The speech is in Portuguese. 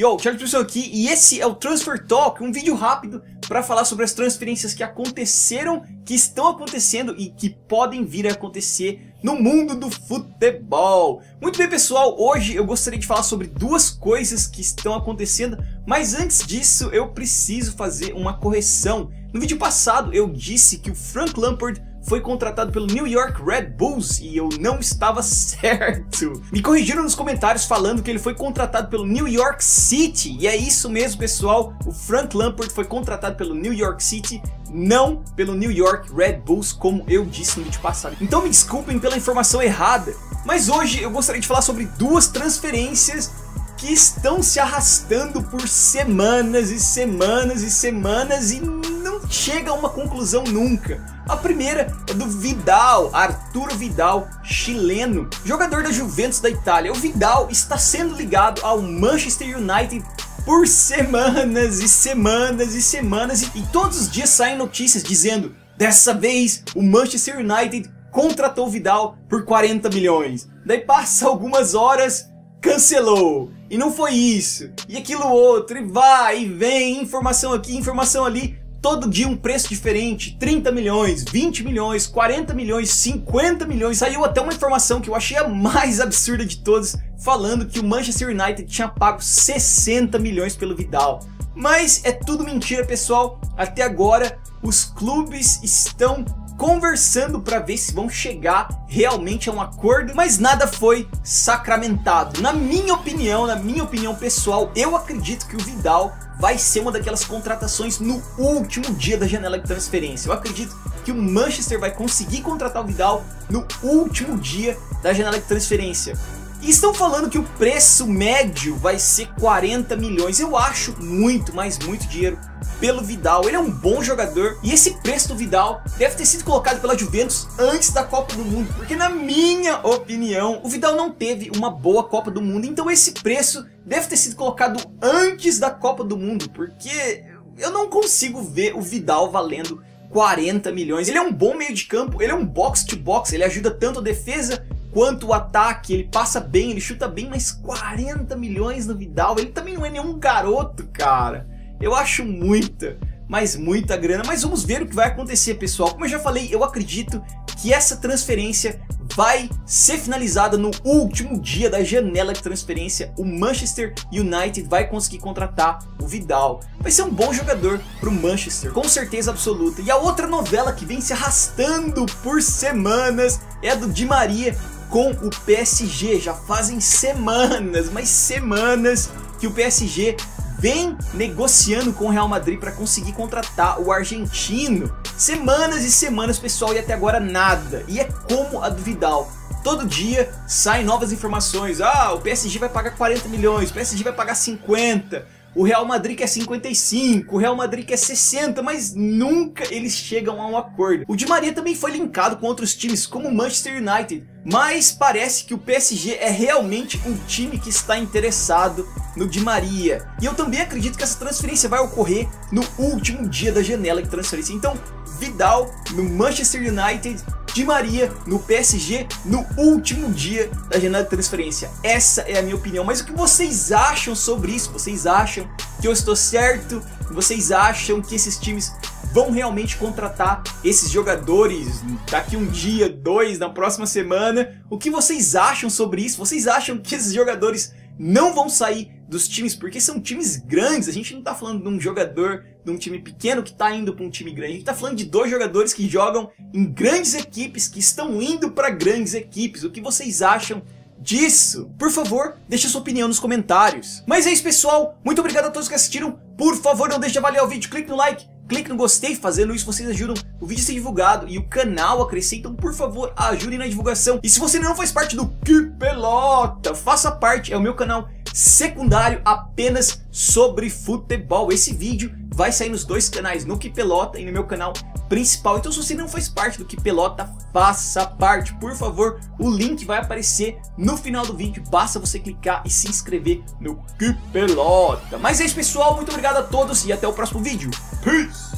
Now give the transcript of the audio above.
Yo, Thiago Pessoa aqui e esse é o Transfer Talk, um vídeo rápido para falar sobre as transferências que aconteceram, que estão acontecendo e que podem vir a acontecer no mundo do futebol. Muito bem pessoal, hoje eu gostaria de falar sobre duas coisas que estão acontecendo, mas antes disso eu preciso fazer uma correção. No vídeo passado eu disse que o Frank Lampard foi contratado pelo New York Red Bulls e eu não estava certo. Me corrigiram nos comentários falando que ele foi contratado pelo New York City e é isso mesmo pessoal, o Frank Lampard foi contratado pelo New York City não pelo New York Red Bulls como eu disse no vídeo passado. Então me desculpem pela informação errada, mas hoje eu gostaria de falar sobre duas transferências que estão se arrastando por semanas e semanas e semanas e chega a uma conclusão nunca. A primeira é do Vidal, Arturo Vidal, chileno, jogador da Juventus da Itália. O Vidal está sendo ligado ao Manchester United por semanas e semanas e semanas e, e todos os dias saem notícias dizendo dessa vez o Manchester United contratou Vidal por 40 milhões. Daí passa algumas horas, cancelou. E não foi isso, e aquilo outro, e vai e vem, informação aqui, informação ali todo dia um preço diferente, 30 milhões, 20 milhões, 40 milhões, 50 milhões. Saiu até uma informação que eu achei a mais absurda de todas, falando que o Manchester United tinha pago 60 milhões pelo Vidal. Mas é tudo mentira, pessoal. Até agora, os clubes estão conversando para ver se vão chegar realmente a um acordo, mas nada foi sacramentado. Na minha opinião, na minha opinião pessoal, eu acredito que o Vidal vai ser uma daquelas contratações no último dia da janela de transferência. Eu acredito que o Manchester vai conseguir contratar o Vidal no último dia da janela de transferência. E estão falando que o preço médio vai ser 40 milhões. Eu acho muito, mas muito dinheiro pelo Vidal. Ele é um bom jogador e esse preço do Vidal deve ter sido colocado pela Juventus antes da Copa do Mundo, porque na minha opinião, o Vidal não teve uma boa Copa do Mundo, então esse preço deve ter sido colocado antes da Copa do Mundo, porque eu não consigo ver o Vidal valendo 40 milhões. Ele é um bom meio de campo, ele é um box to box, ele ajuda tanto a defesa quanto o ataque, ele passa bem, ele chuta bem, mas 40 milhões no Vidal, ele também não é nenhum garoto, cara. Eu acho muita, mas muita grana, mas vamos ver o que vai acontecer, pessoal. Como eu já falei, eu acredito que essa transferência vai ser finalizada no último dia da janela de transferência. O Manchester United vai conseguir contratar o Vidal. Vai ser um bom jogador para o Manchester, com certeza absoluta. E a outra novela que vem se arrastando por semanas é a do Di Maria com o PSG. Já fazem semanas, mas semanas que o PSG vem negociando com o Real Madrid para conseguir contratar o argentino. Semanas e semanas, pessoal, e até agora nada. E é como a do Vidal. Todo dia saem novas informações. Ah, o PSG vai pagar 40 milhões, o PSG vai pagar 50 o Real Madrid quer 55, o Real Madrid quer 60, mas nunca eles chegam a um acordo. O Di Maria também foi linkado com outros times, como o Manchester United, mas parece que o PSG é realmente um time que está interessado no Di Maria. E eu também acredito que essa transferência vai ocorrer no último dia da janela de transferência. Então, Vidal no Manchester United Di Maria no PSG no último dia da janela de transferência. Essa é a minha opinião. Mas o que vocês acham sobre isso? Vocês acham que eu estou certo? Vocês acham que esses times vão realmente contratar esses jogadores daqui um dia, dois, na próxima semana? O que vocês acham sobre isso? Vocês acham que esses jogadores não vão sair dos times, porque são times grandes. A gente não tá falando de um jogador de um time pequeno que tá indo para um time grande. A gente tá falando de dois jogadores que jogam em grandes equipes, que estão indo para grandes equipes. O que vocês acham disso? Por favor, deixe sua opinião nos comentários. Mas é isso, pessoal. Muito obrigado a todos que assistiram. Por favor, não deixe de avaliar o vídeo, clique no like, clique no gostei, fazendo isso vocês ajudam o vídeo a ser divulgado e o canal a crescer, então por favor ajudem na divulgação. E se você não faz parte do Que Pelota, faça parte, é o meu canal secundário apenas sobre futebol. Esse vídeo vai sair nos dois canais, no Que Pelota e no meu canal principal. Então se você não faz parte do Que Pelota, faça parte, por favor. O link vai aparecer no final do vídeo, basta você clicar e se inscrever no Que Pelota. Mas é isso pessoal, muito obrigado a todos e até o próximo vídeo. Peace!